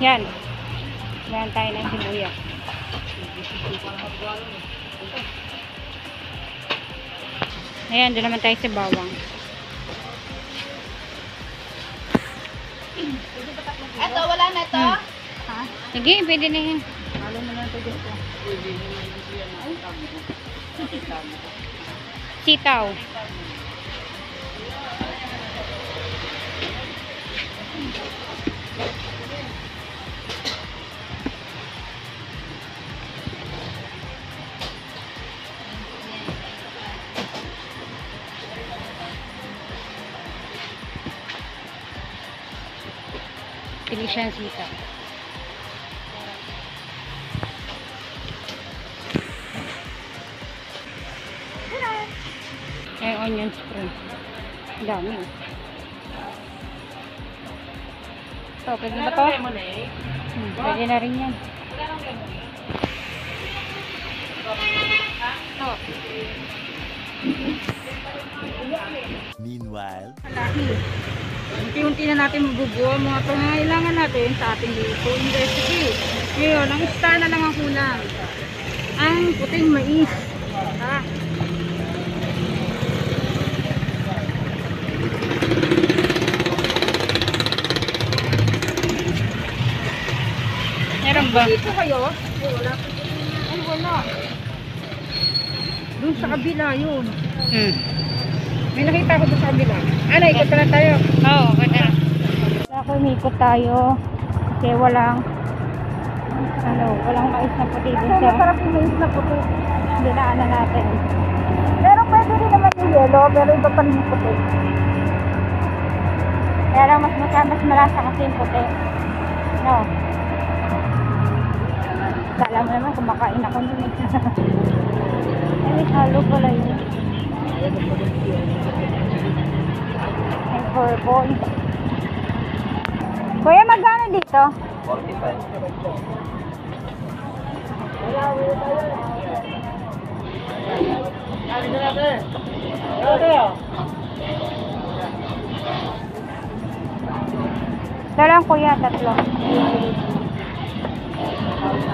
Yan. Yan tayo ng sibuyas. Ayan, doon naman tayo sa bawang. Eto, wala na to. Hmm. Ha? Sige, pwede na yan. Sitaw. Pili siya sitaw. Ay, onion spring. Dami. Ito, pwede ba to? Hmm, pwede na rin yan. Ito. Meanwhile, Unti-unti na natin mabubuo ang mga pangangailangan natin sa ating food recipe. Ngayon, ang star na lang ang kulang. Ang puting mais. Ha? Meron ba? Dito kayo? Ay, wala pa dito. Ay, wala. Doon sa kabila, yun. Hmm. May nakita ko doon sa kabila. Ano, ikot pala tayo. Oo, okay na. Ako, umikot tayo. Kasi walang ano, walang mais na puti dun Kasi sa masarap yung mais na puti. dinaanan natin. Pero pwede rin naman yung yellow, pero iba pa rin yung puti. Kaya lang mas mas, mas malasa kasi yung puti. No. Kala mo naman kumakain ako nun eh. Ay, halo pala yun. Ay, bourbon. Kuya, magkano dito? 45. Ito lang kuya, tatlo.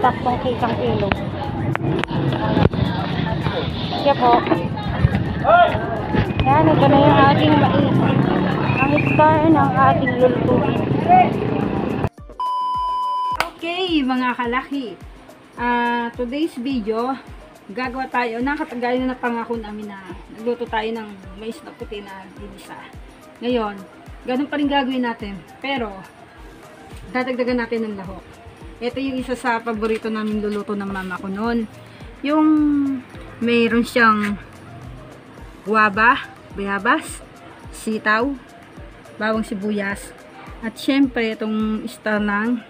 Taktong sa isang kilo. Sige po. Yan, ito na yung ating mais. Ang star ng ating lulutuin. Okay, mga kalaki. Ah, today's video, gagawa tayo, nakatagay na pangako namin na nagluto tayo ng mais na puti na ginisa. Ngayon, ganun pa rin gagawin natin. Pero, dadagdagan natin ng lahok. Ito yung isa sa paborito namin luluto ng mama ko noon. Yung mayroon siyang guwaba, bayabas, sitaw, bawang sibuyas, at syempre itong star ng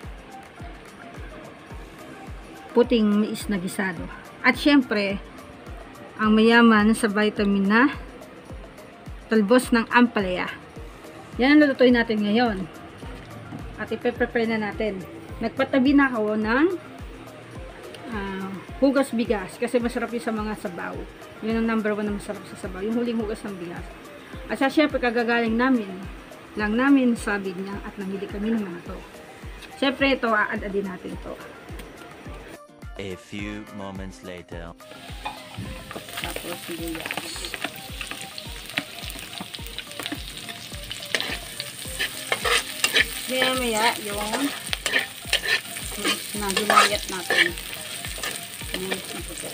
puting mais na gisado. At syempre, ang mayaman sa vitamin na talbos ng ampalaya. Yan ang lulutuin natin ngayon. At ipe-prepare na natin. Nagpatabi na ako ng ah, hugas bigas kasi masarap yun sa mga sabaw. Yun ang number one na masarap sa sabaw. Yung huling hugas ng bigas. At sa syempre kagagaling namin lang namin sa niya at namili kami ng mga to. Syempre ito, aad-adin natin to. a few moments later. Tapos sibuyas. Maya maya yung na hinayat natin. Yung na puti.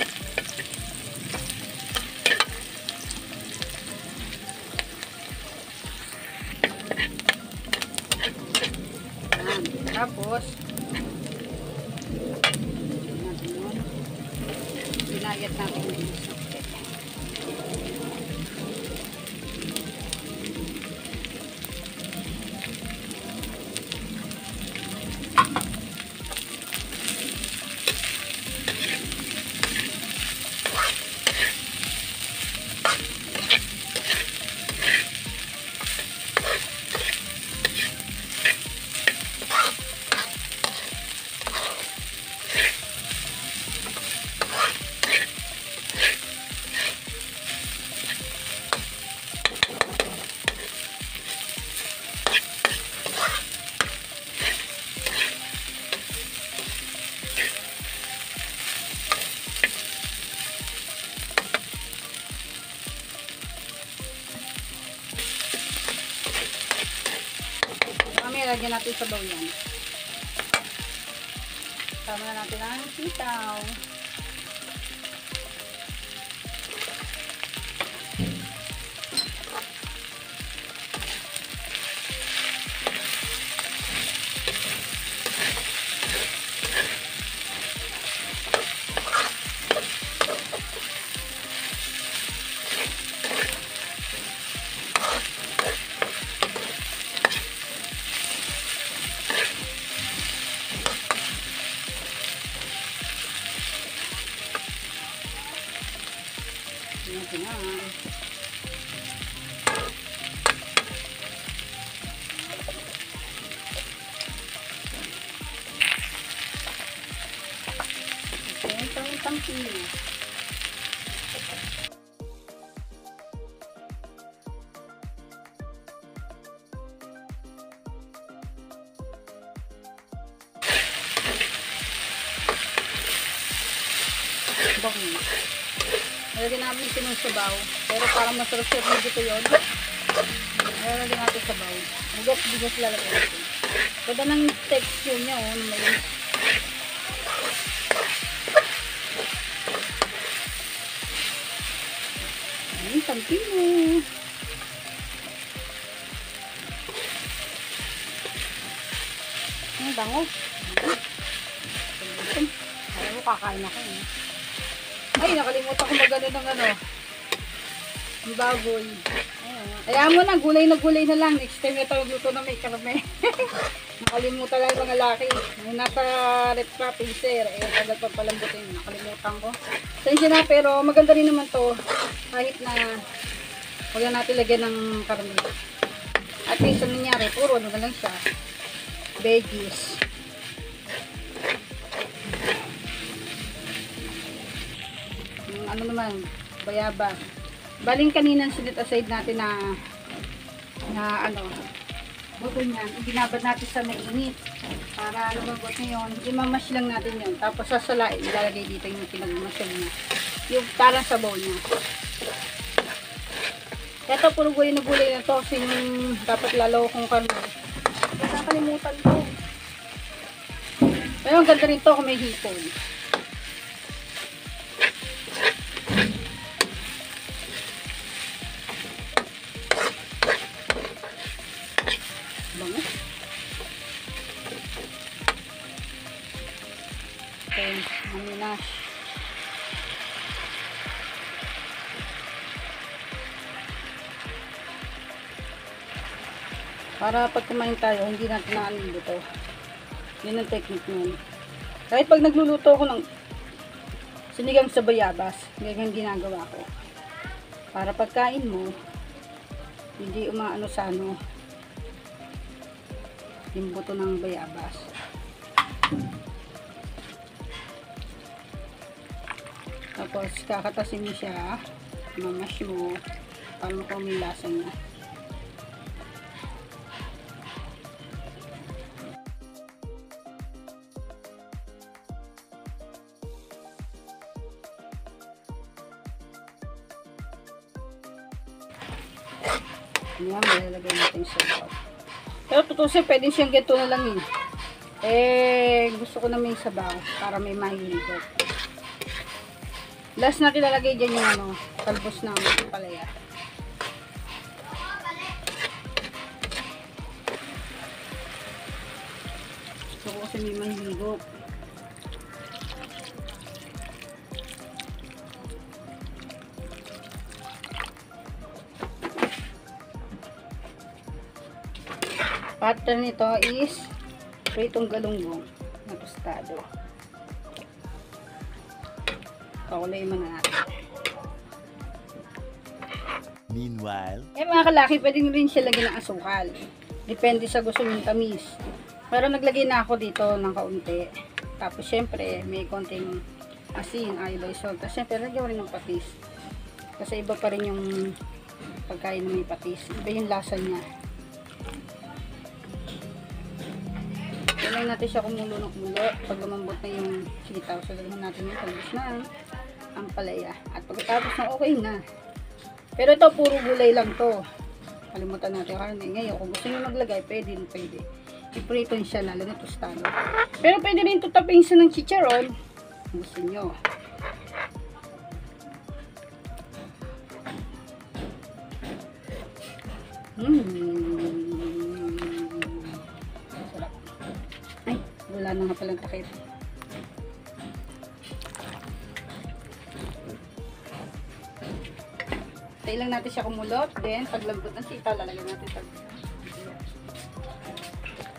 Yan. Tapos, lagyan natin sa bowl yan. Tama na natin ang sitaw. Tangkili. Bango. Nalagyan namin ito sabaw. Pero parang masarap siya dito yun. Nalagyan natin sabaw. Hugas bigas lalagyan natin. Ganda ng texture niya oh. May Tampi mo. Ang bango. Ayaw mo, kakain ako eh. Ay, nakalimutan ko magano ng ano. Baboy. Kaya mo na, gulay na gulay na lang. Next time tayo magluto na may karame. nakalimutan lang yung mga laki. Yung nasa rep ka, freezer. Eh, tagal pa palambutin. Nakalimutan ko. Sensya na, pero maganda rin naman to. Kahit na huwag na natin lagyan ng karne. At least, ang nangyari, puro ano na lang siya. Veggies. Yung ano naman, bayaba. Baling kanina sinit aside natin na na ano, buto niyan, ibinabad natin sa mainit para lumabot ngayon, imamash lang natin yun. Tapos sasalain, ilalagay dito yung pinagmasyal niya. Yung parang sabaw niya. Ito, puro gulay na gulay na to. Kasi yung dapat lalaw kong karne. Nakakalimutan ko. Ang ganda rin to kung may hipon. Para pag kumain tayo, hindi natin naanin ito. Yun ang technique nun. Kahit pag nagluluto ako ng sinigang sa bayabas, ganyan ginagawa ko. Para pagkain mo, hindi umaano sa ano, yung buto ng bayabas. Tapos, kakatasin mo siya, mamash mo, para makuha yung lasa niya. Yan, malalagay natin sa sabaw. Pero tutusin, pwede siyang ganito na lang eh. Eh, gusto ko na may sabaw para may mahihigop. Last na kilalagay dyan yung ano, talbos ng palaya. Gusto ko kasi may mahigop. Partner nito is pritong galunggong na tostado. Pakulayin muna natin. Meanwhile, Eh mga kalaki, pwede nyo rin siya lagyan ng asukal. Depende sa gusto nyong tamis. Pero naglagay na ako dito ng kaunti. Tapos syempre, may konting asin, iodine salt. Tapos syempre, lagyan ko rin ng patis. Kasi iba pa rin yung pagkain na may patis. Iba yung lasa niya. Kailangan natin siya kumulo ng kumulo. Pag lumambot na yung sitaw, so dalhin natin yung talbos na ang palaya. At pagkatapos na okay na. Pero ito, puro gulay lang to. Kalimutan natin karne. Ngayon, kung gusto nyo maglagay, pwede, pwede. Iprito siya, lalo na tostado. Pero pwede rin ito tapin sa ng chicharon. Kung gusto nyo. Mmm. Sarap. Ay, wala na nga palang takip. Tayo lang natin siya kumulot. Then, paglambot ng sitaw, lalagyan natin sa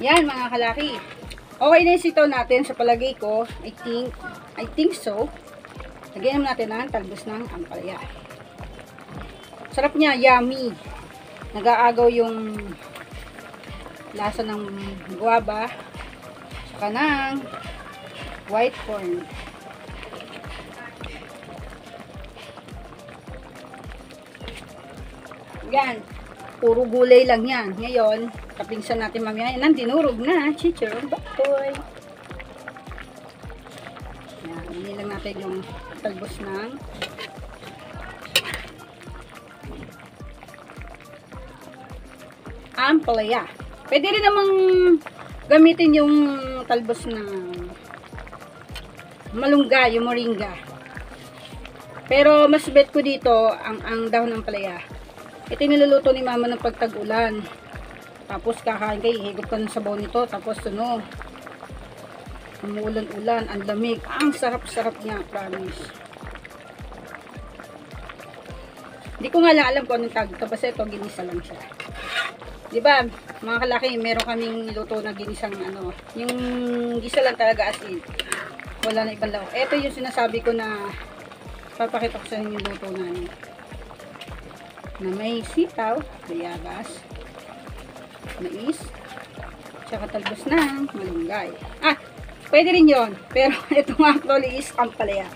Yan, mga kalaki. Okay na yung sitaw natin sa palagay ko. I think, I think so. Lagyan naman natin ang talbos ng ampalaya. Sarap niya, yummy. Nag-aagaw yung lasa ng guava. Saka ng white corn. Yan. Puro gulay lang yan. Ngayon, kapingsan natin mamaya. Yan, dinurog na. Chicharon bakoy. Yan. Hindi lang natin yung talbos ng ampalaya. Pwede rin namang gamitin yung talbos ng malunggay, yung moringa. Pero mas bet ko dito ang ang dahon ng palaya. Ito niluluto ni mama ng pagtag-ulan. Tapos kakain kayo, higop ka ng sabaw nito. Tapos ano, umuulan-ulan, ang lamig. Ang sarap-sarap niya, promise. Hindi ko nga lang alam kung anong tag ito. Basta ito, ginisa lang siya. Di ba, mga kalaki, meron kaming luto na ginisang ano. Yung gisa lang talaga asin. Wala na ibang lawak. Ito yung sinasabi ko na papakita ko sa inyo yung luto namin na may sitaw, bayabas, mais, tsaka talbos ng malunggay. Ah, pwede rin yon Pero ito nga actually is ampalaya.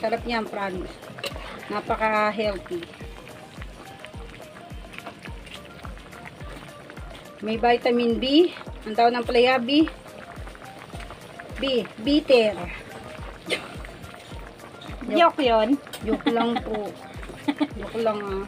Sarap niya ang promise. Napaka-healthy. May vitamin B. Ang tawag ng palaya B. B. Bitter. Joke yun. Joke lang po. Joke lang ah.